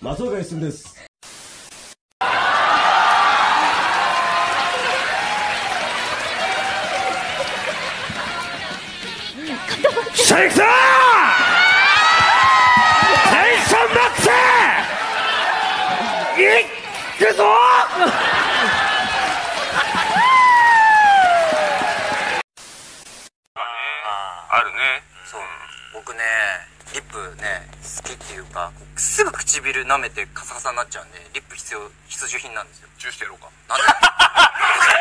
松岡一です。シャイクさんテンションマックスいくぞあるねそう僕ねリップね好きっていうかすぐ唇舐めてカサカサになっちゃうんでリップ必要必需品なんですよ。チューしてやろうか。なんで？おか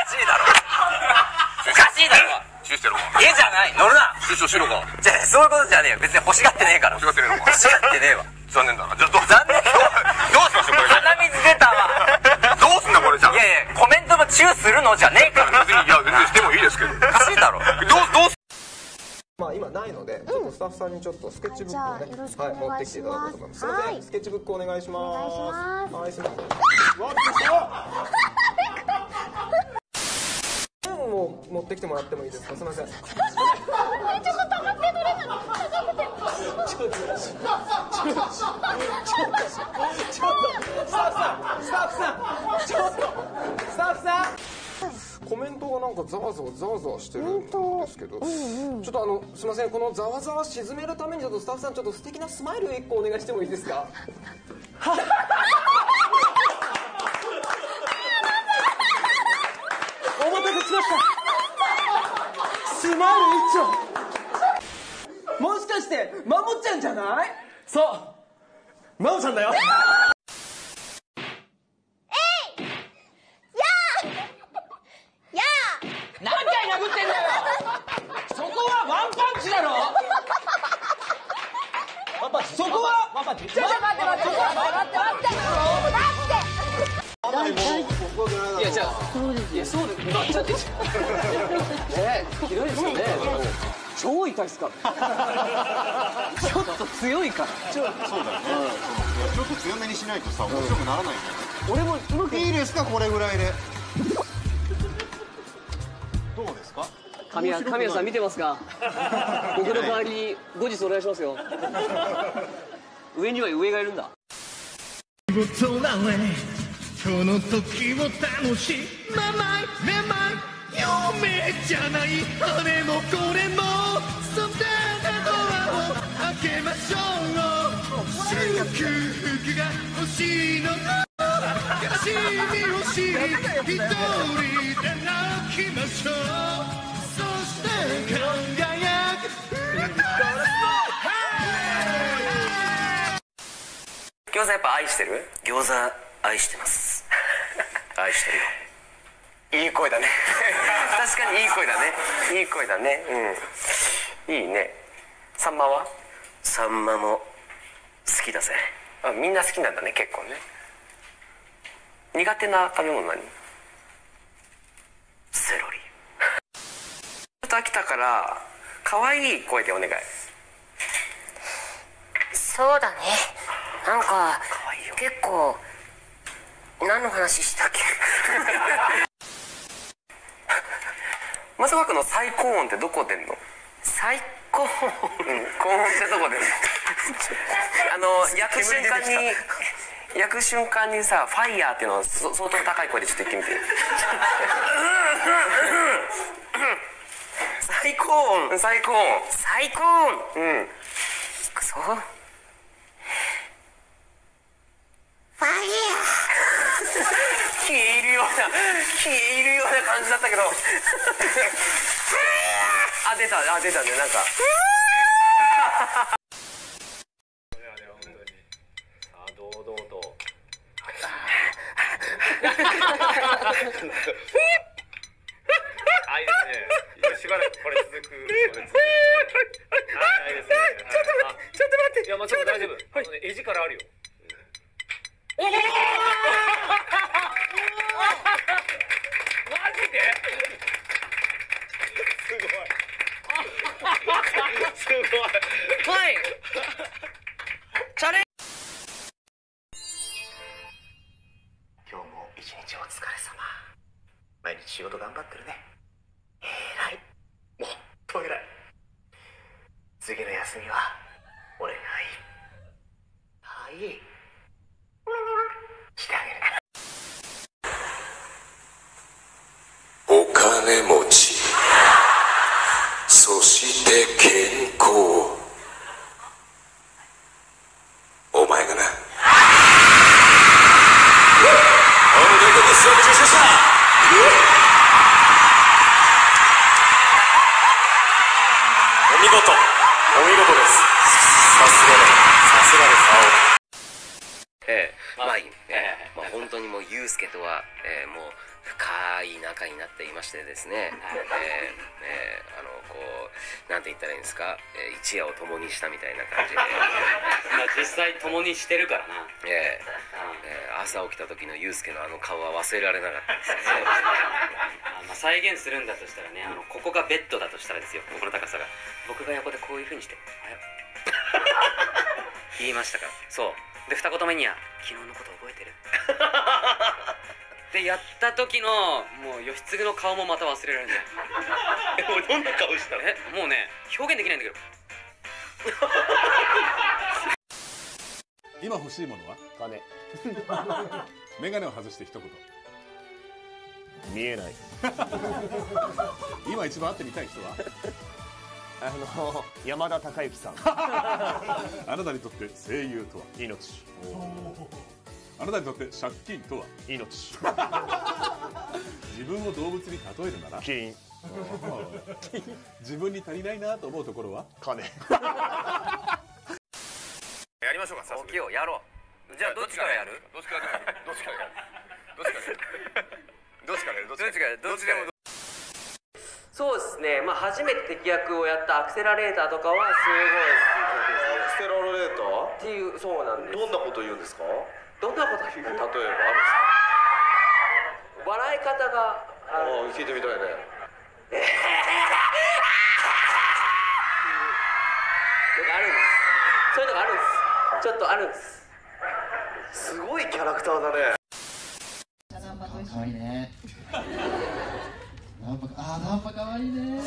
しいだろ。おかしいだろ。チューしてやろうか。家じゃない。乗るな。チューしろか。じゃあそういうことじゃねえよ。別に欲しがってねえから。欲しがってねえのか。欲しがってねえわ。残念だな。じゃあどう残念。どうしましょうこれ鼻水出たわ。どうすんだこれじゃいやいやコメントもチューするのじゃねえから。別にいや全然してもいいですけど。おかしいだろ。どうどうまあ今ないので、ちょっとスタッフさんにちょっとスケッチブックをね、はい、持ってきていただこうと思います。すみまスケッチブックお願いします。お願いします。はい、すみません。ペンを持ってきてもらってもいいですか？すみません。ちょっとって取れない。ちょっと、ちょっと、ちょっと、ちょっと、スタッフさん、スタッフさん、ちょっと、スタッフさん。コメントがなんかざわざわざわざわしてるんですけど、ちょっとあのすみませんこのざわざわ沈めるためにちょっとスタッフさんちょっと素敵なスマイル一個お願いしてもいいですか？お待たせしました。スマイル一丁。もしかしてまもちゃんじゃない？そう。まもちゃんだよや何回殴ってんだよそこはワンパンチだろそこはワンパンチちょっと待って待って待って待っていやじゃあいやそうですまあちょっとねひどいですよね超痛いっすかちょっと強いから。そうだよね、ちょっと強めにしないとさ面白くならないんだよ、俺もうまくいいですかこれぐらいでどうですか？神谷神谷さん見てますか？僕の代わりに後日お願いしますよ。上には上がいるんだ。事なれこの時を楽しまないめまい夢じゃないあれもこれもそんなドアを開けましょう祝福が欲しいの悲しみを知り一人で泣きましょうそして輝く餃子やっぱ愛してる？餃子愛してます。愛してるよ。いい声だね。確かにいい声だね。いい声だね。うん。いいね。サンマは？サンマも好きだぜ。あみんな好きなんだね結構ね。苦手な食べ物何？セロリ。ちょっと飽きたから可愛い声でお願い。そうだねなんか結構何の話したっけ？松岡君の最高音ってどこ出んの？最高うん高音ってどこ出んの？あの焼く瞬間に焼く瞬間にさ「ファイヤーっていうのをそ相当高い声でちょっと言ってみて。最高音最高音最高音うん。くそファイ消え入るような消え入るような感じだったけど あ出たあ出たねなんかあ、いいですね。しばらくこれ続く。これ続く。あ、いいですね。ちょっと待って、ちょっと待って。いや、まあ、ちょっと大丈夫。あのね、絵力あるよ。すごい。はい。チャレン。今日も一日お疲れ様。毎日仕事頑張ってるね。偉い。もっとらい。次の休みは俺がいい。はい。金持ち。そして健康。お前がな。お見事。お見事です。さすがだ。さすがです。ええ。まあいい、ええ。まあ、本当にもうユうスケとは、ええもう深い仲になっていましてですね、ええええあのこうなんて言ったらいいんですか、ええ一夜を共にしたみたいな感じで。まあ実際共にしてるからな。ええええ朝起きた時のユうスケのあの顔は忘れられなかったですね。あまあ再現するんだとしたらねあのここがベッドだとしたらですよここの高さが。僕が横でこういう風にして「あや 言いましたか？らそう。で二言目には「昨日のこと覚えてる?」でやった時のもう義経の顔もまた忘れられない。えもうどんな顔したの？えもうね表現できないんだけど。今欲しいものは？金。メガネを外して一言。見えない。今一番会ってみたい人は？あの山田孝之さん。あなたにとって声優とは？命あなたにとって借金とは？命。自分を動物に例えるなら？金。自分に足りないなと思うところは？金。やりましょうか早速。をやろう。じゃあどっちからやる？どっちからやる？どっちからやる？どっちからやる？どっちからやる？どっちからやる？そうですね。まあ初めて敵役をやったアクセラレーターとかはすごいアクセラレーター？っていうそうなんです。どんなこと言うんですか？どんなこと言う例えばあるんですか？笑い方がああ聞いてみたいね。のがあるんです。そういうのがあるんです。ちょっとあるんです。す。ごいキャラクターだね。かわいいね。ナンパあーナンパかわいいね。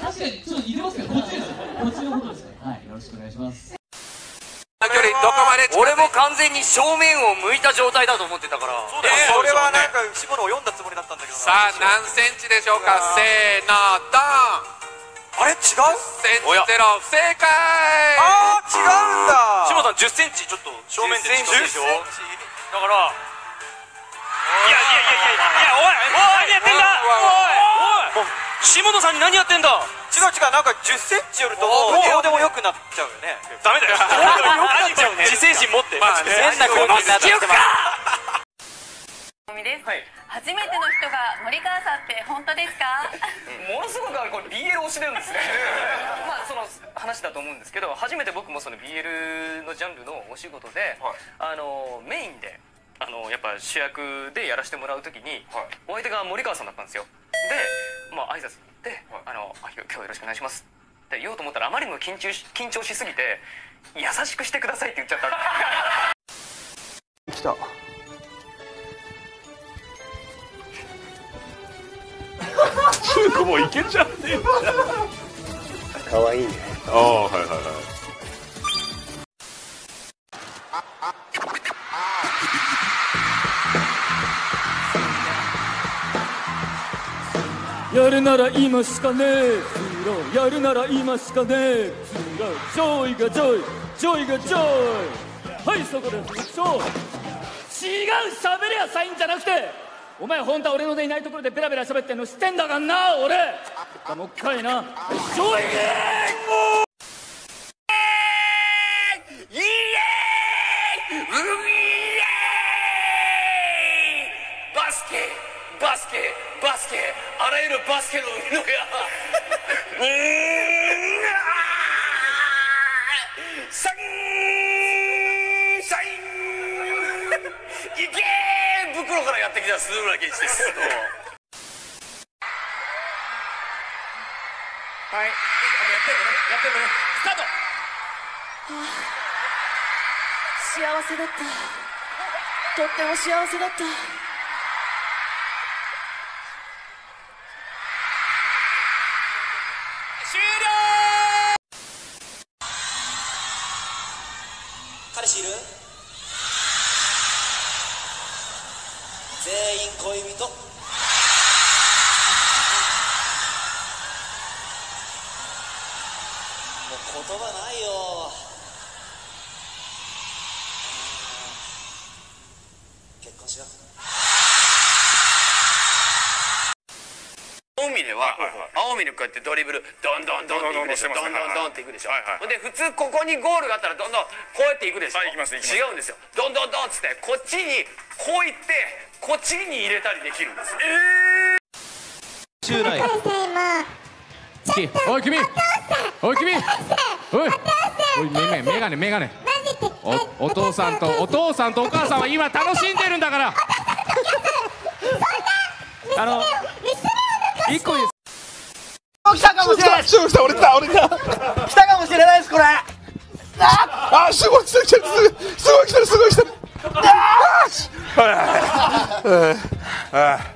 確かにちょっと似てますけどこっちですこっちのことですねはいよろしくお願いしますも完全に正面を向いた状態だと思ってたから。そうだよ俺はなんか下のを読んだつもりだったんだけどさあ何センチでしょうか？せーのドン！あれ？違う？センチゼロ不正解！あー違うんだ。下さん10センチ？ちょっと正面で10センチ。近いでしょだから。いやいやいやいやいやおいおい何やってんだ？おいおい下野さんに何やってんだ？違う違うなんか10センチよるとどうでもよくなっちゃうよね。ダメだよ。何自制心持ってまあね変な空気になってますです、初めての人が森川さんって本当ですか？ものすごくこれ BL 推しなんですね。まあその話だと思うんですけど初めて僕もその BL のジャンルのお仕事で、あのメインであのやっぱ主役でやらせてもらう時に、お相手が森川さんだったんですよ。でまあ挨拶で、あのあ今日よろしくお願いしますって言おうと思ったらあまりにも緊張し緊張しすぎて優しくしてくださいって言っちゃった。来た。中古もういけちゃってんじゃんかわいいね。ああはいはいはい。やるなら今しかねえつらやるなら今しかねえ。つらジョイがジョイ。ジョイがジョイ。はいそこで副長。違う喋りゃサインじゃなくて。お前本当は俺のでいないところでベラベラ喋ってんの知ってんだからな俺。もう一回な。ジョイイエーサインサインいけー袋からやってきた鈴村健一です。はい。やってるのね。やってるのね。スタート。幸せだった。とっても幸せだった彼氏いる？全員恋人？もう言葉ないよ。こうやってドリブルどんどんどんっていくでしょ。どんどんどんっていくでしょ。で普通ここにゴールがあったらどんどんこうやっていくでしょ。違うんですよ。どんどんどんっつってこっちにこういってこっちに入れたりできるんです。よ従来おい君。おい君。おい。おいメメガネメガネ。おお父さんとお父さんと。お母さんは今楽しんでるんだから。あの一個いいです来たかもしれない来た俺来た俺来た。来たかもしれないですこれ。ああすごい来た来たすごい来たすごい来た。あーしあーあー